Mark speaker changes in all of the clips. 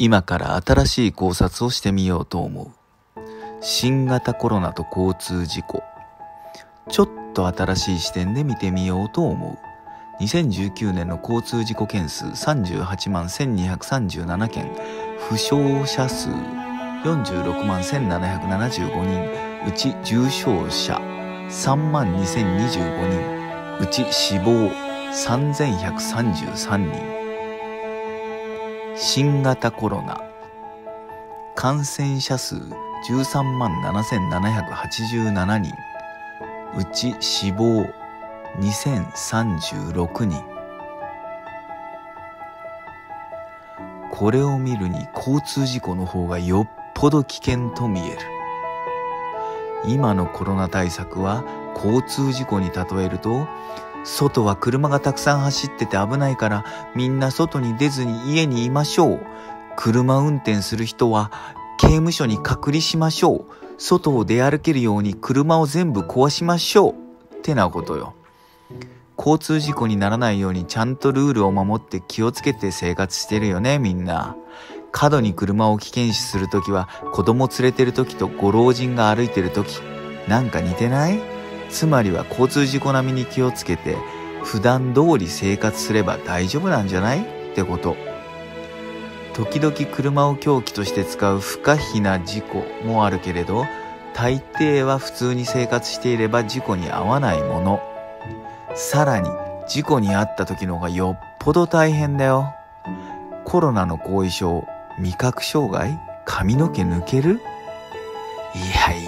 Speaker 1: 今から新しい考察をしてみようと思う。新型コロナと交通事故。ちょっと新しい視点で見てみようと思う。2019年の交通事故件数38万1237件、負傷者数46万1775人、うち重症者3万2025人、うち死亡3133人。新型コロナ。感染者数13万7787人。うち死亡2036人。これを見るに交通事故の方がよっぽど危険と見える。今のコロナ対策は交通事故に例えると外は車がたくさん走ってて危ないからみんな外に出ずに家にいましょう。車運転する人は刑務所に隔離しましょう。外を出歩けるように車を全部壊しましょう。ってなことよ。交通事故にならないようにちゃんとルールを守って気をつけて生活してるよね、みんな。角に車を危険視するときは子供連れてるときとご老人が歩いてるとき、なんか似てない？つまりは交通事故並みに気をつけて普段通り生活すれば大丈夫なんじゃない？ってこと。時々車を凶器として使う不可避な事故もあるけれど大抵は普通に生活していれば事故に遭わないもの。さらに事故に遭った時の方がよっぽど大変だよ。コロナの後遺症味覚障害？髪の毛抜ける？いやいや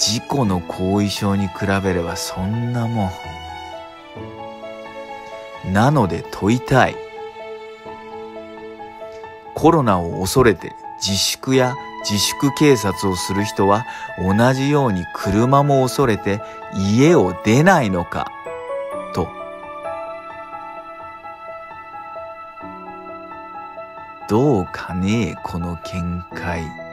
Speaker 1: 事故の後遺症に比べればそんなもん。なので問いたい。コロナを恐れて自粛や自粛警察をする人は同じように車も恐れて家を出ないのかと。どうかねえこの見解。